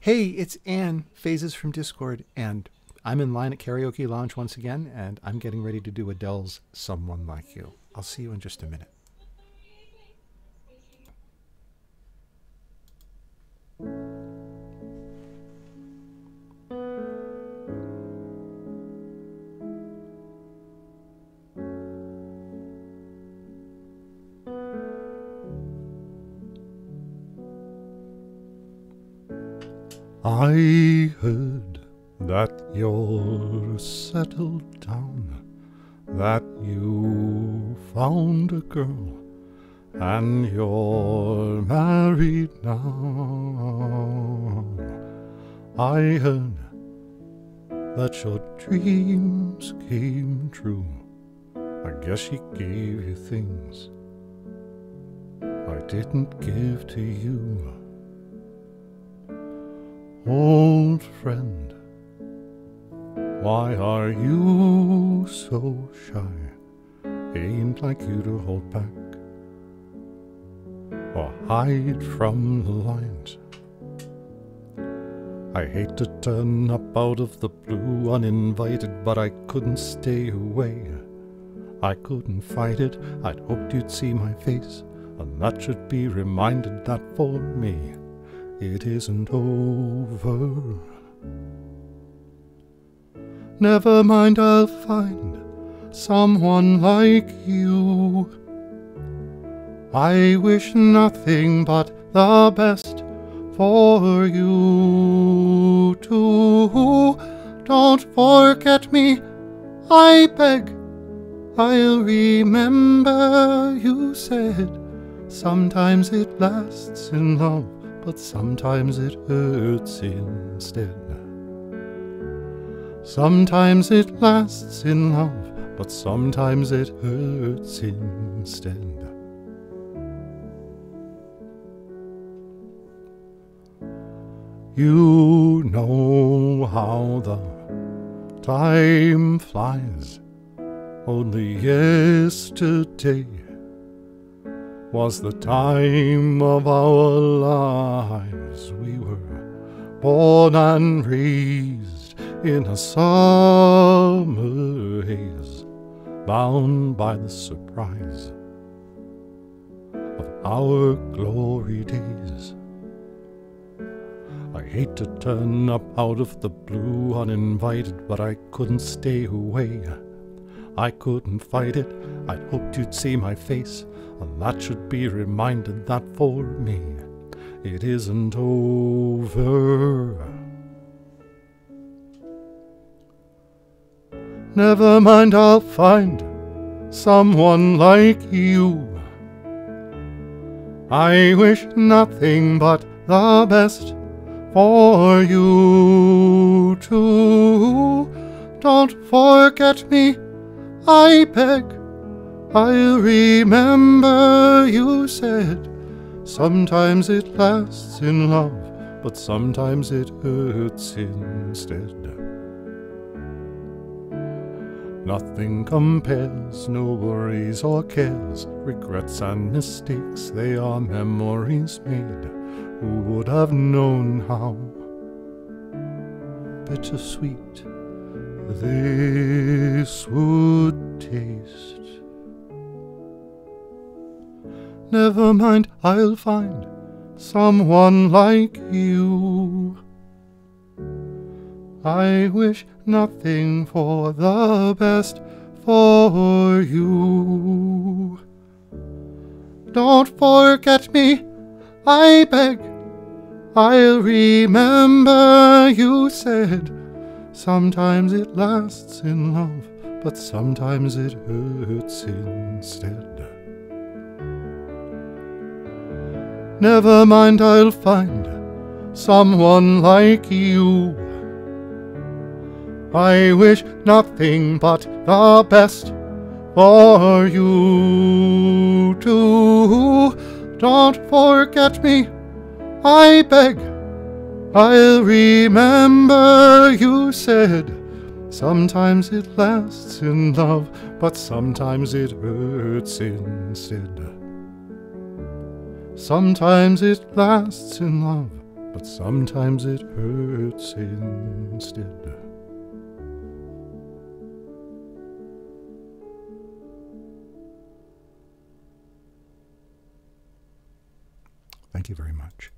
Hey, it's Anne, Phases from Discord, and I'm in line at Karaoke Lounge once again, and I'm getting ready to do Adele's Someone Like You. I'll see you in just a minute. I heard that you're settled down, that you found a girl, and you're married now. I heard that your dreams came true. I guess she gave you things I didn't give to you. Old friend, why are you so shy? Ain't like you to hold back or hide from the lines. I hate to turn up out of the blue uninvited, but I couldn't stay away. I couldn't fight it, I'd hoped you'd see my face, and that should be reminded that for me it isn't over. Never mind, I'll find someone like you. I wish nothing but the best for you too. Don't forget me, I beg. I'll remember you said sometimes it lasts in love but sometimes it hurts instead. Sometimes it lasts in love, but sometimes it hurts instead. You know how the time flies. Only yesterday was the time of our lives. We were born and raised in a summer haze, bound by the surprise of our glory days. I hate to turn up out of the blue uninvited, but I couldn't stay away. I couldn't fight it, I'd hoped you'd see my face and that should be reminded that for me it isn't over. Never mind, I'll find someone like you. I wish nothing but the best for you too. Don't forget me, I beg. I'll remember you said sometimes it lasts in love, but sometimes it hurts instead. Nothing compares, no worries or cares, regrets and mistakes, they are memories made. Who would have known how bittersweet this would taste? Never mind, I'll find someone like you. I wish nothing for the best for you. Don't forget me, I beg. I'll remember you said sometimes it lasts in love, but sometimes it hurts instead. Never mind, I'll find someone like you. I wish nothing but the best for you too. Don't forget me, I beg. I'll remember you said sometimes it lasts in love, but sometimes it hurts instead. Sometimes it lasts in love, but sometimes it hurts instead. Thank you very much.